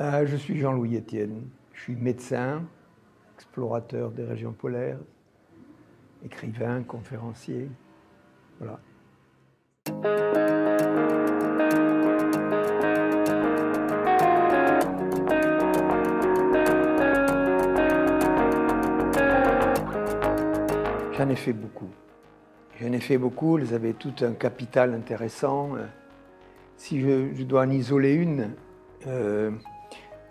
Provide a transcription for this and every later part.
Euh, je suis Jean-Louis Etienne. Je suis médecin, explorateur des régions polaires, écrivain, conférencier. Voilà. J'en ai fait beaucoup. J'en ai fait beaucoup, elles avaient tout un capital intéressant. Si je, dois en isoler une, euh,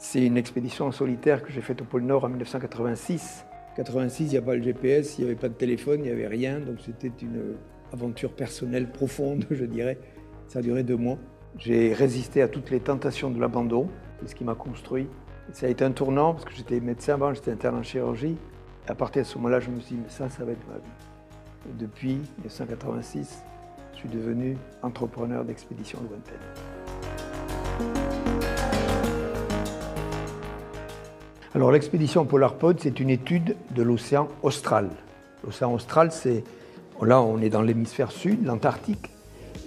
c'est une expédition solitaire que j'ai faite au pôle Nord en 1986. En 1986, il n'y a pas le GPS, il n'y avait pas de téléphone, il n'y avait rien, donc c'était une aventure personnelle profonde, je dirais. Ça a duré deux mois. J'ai résisté à toutes les tentations de l'abandon, c'est ce qui m'a construit. Ça a été un tournant parce que j'étais médecin avant, j'étais interne en chirurgie. À partir de ce moment-là, je me suis dit, mais ça, ça va être ma vie. Et depuis 1986, je suis devenu entrepreneur d'expéditions lointaines. Alors l'expédition Polarpod, c'est une étude de l'océan austral. L'océan austral, c'est là on est dans l'hémisphère sud, l'Antarctique,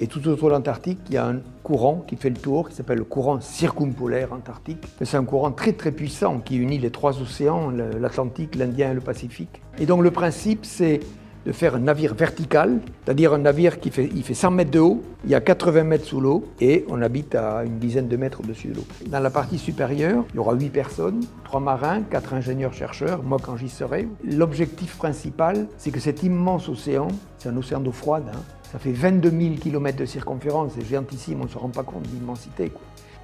et tout autour de l'Antarctique, il y a un courant qui fait le tour, qui s'appelle le courant circumpolaire antarctique. C'est un courant très très puissant qui unit les trois océans, l'Atlantique, l'Indien et le Pacifique. Et donc le principe, c'est de faire un navire vertical, c'est-à-dire un navire qui fait, il fait 100 mètres de haut, il y a 80 mètres sous l'eau et on habite à une dizaine de mètres au-dessus de l'eau. Dans la partie supérieure, il y aura 8 personnes, 3 marins, 4 ingénieurs-chercheurs, moi quand j'y serai. L'objectif principal, c'est que cet immense océan, c'est un océan d'eau froide, hein, ça fait 22 000 km de circonférence, c'est géantissime, on ne se rend pas compte de l'immensité.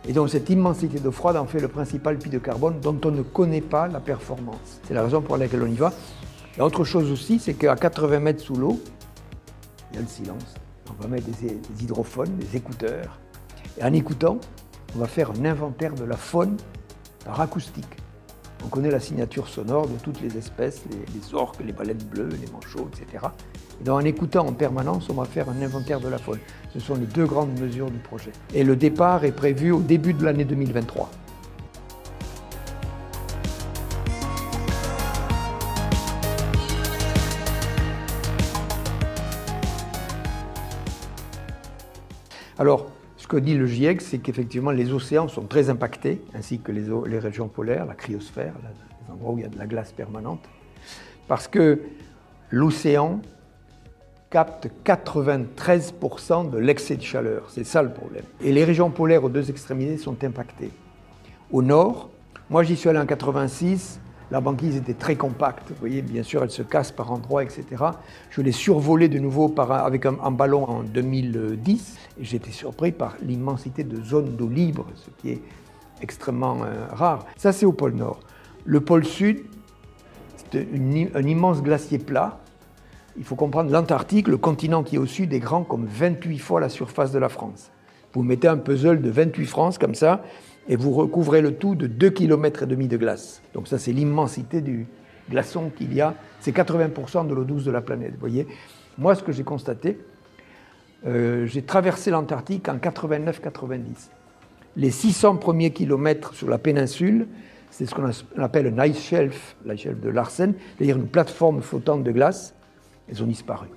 Et donc cette immensité d'eau froide en fait le principal puits de carbone dont on ne connaît pas la performance. C'est la raison pour laquelle on y va. Et autre chose aussi, c'est qu'à 80 mètres sous l'eau, il y a le silence. On va mettre des, hydrophones, des écouteurs. Et en écoutant, on va faire un inventaire de la faune par acoustique. On connaît la signature sonore de toutes les espèces, les, orques, les baleines bleues, les manchots, etc. Et donc en écoutant en permanence, on va faire un inventaire de la faune. Ce sont les deux grandes mesures du projet. Et le départ est prévu au début de l'année 2023. Alors, ce que dit le GIEC, c'est qu'effectivement les océans sont très impactés, ainsi que les, régions polaires, la cryosphère, les endroits où il y a de la glace permanente, parce que l'océan capte 93% de l'excès de chaleur. C'est ça le problème. Et les régions polaires aux deux extrémités sont impactées. Au nord, moi j'y suis allé en 86, la banquise était très compacte, vous voyez, bien sûr, elle se casse par endroits, etc. Je l'ai survolée de nouveau avec un, ballon en 2010 et j'étais surpris par l'immensité de zones d'eau libre, ce qui est extrêmement euh, rare. Ça, c'est au pôle Nord. Le pôle Sud, c'est un immense glacier plat. Il faut comprendre l'Antarctique, le continent qui est au sud, est grand comme 28 fois la surface de la France. Vous mettez un puzzle de 28 France comme ça, et vous recouvrez le tout de 2,5 km de glace. Donc ça, c'est l'immensité du glaçon qu'il y a. C'est 80% de l'eau douce de la planète. Vous voyez Moi, ce que j'ai constaté, euh, j'ai traversé l'Antarctique en 89-90. Les 600 premiers kilomètres sur la péninsule, c'est ce qu'on appelle un ice shelf, l'ice shelf de Larsen, c'est-à-dire une plateforme flottante de glace. Elles ont disparu.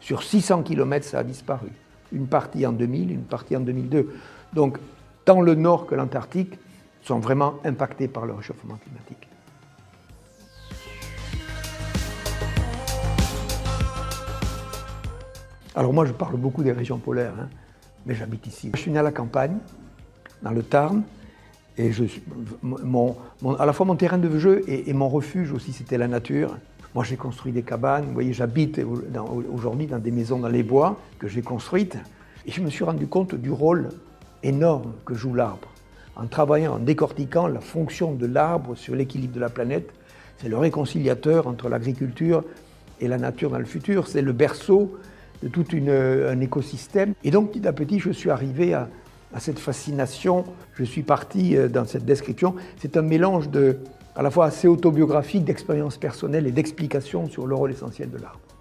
Sur 600 km, ça a disparu. Une partie en 2000, une partie en 2002. Donc tant le nord que l'Antarctique, sont vraiment impactés par le réchauffement climatique. Alors moi, je parle beaucoup des régions polaires, hein, mais j'habite ici. Je suis né à la campagne, dans le Tarn, et à la fois mon terrain de jeu et, mon refuge aussi, c'était la nature. Moi, j'ai construit des cabanes. Vous voyez, j'habite aujourd'hui dans des maisons dans les bois que j'ai construites. Et je me suis rendu compte du rôle énorme que joue l'arbre. En travaillant, en décortiquant la fonction de l'arbre sur l'équilibre de la planète, c'est le réconciliateur entre l'agriculture et la nature dans le futur, c'est le berceau de tout un écosystème. Et donc petit à petit, je suis arrivé à, cette fascination, je suis parti euh, dans cette description. C'est un mélange de, à la fois assez autobiographique, d'expérience personnelle et d'explication sur le rôle essentiel de l'arbre.